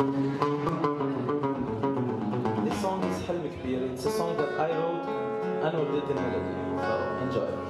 This song is Hilm Kbir. It's a song that I wrote and I did the melody. So enjoy.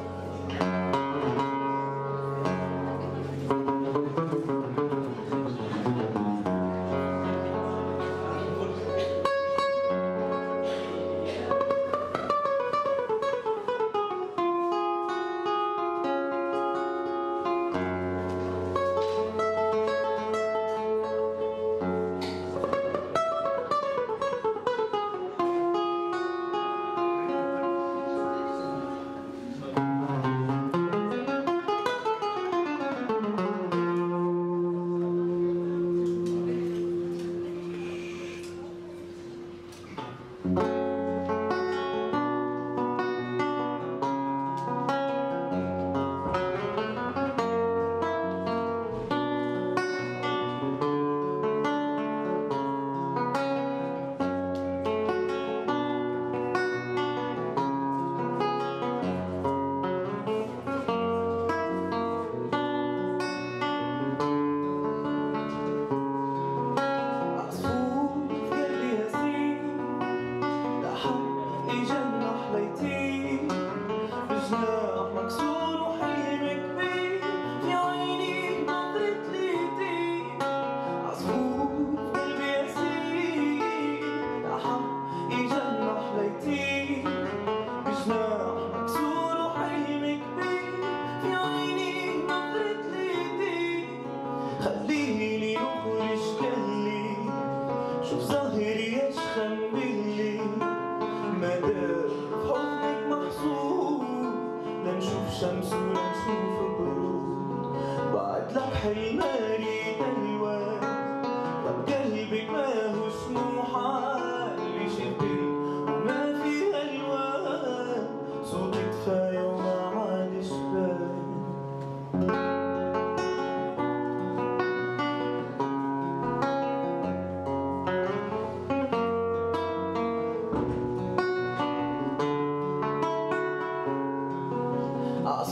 اجا رحلتي بجناح مكسور.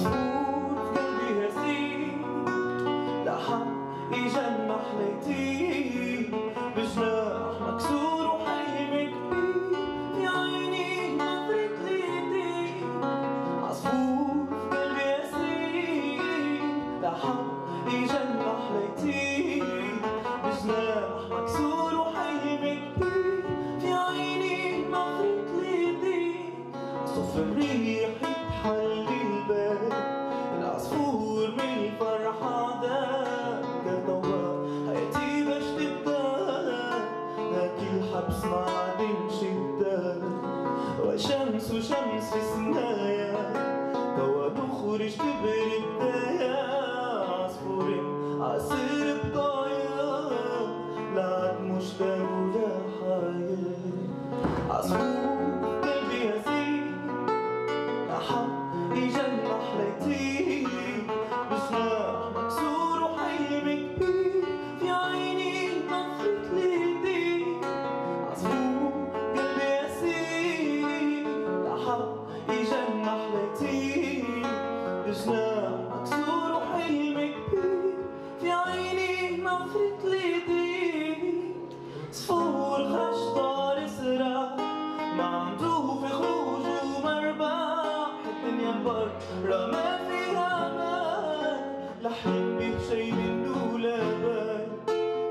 thoughts. شمس شمس سنايا. توا نخرج تبرد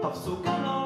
of Sukuna.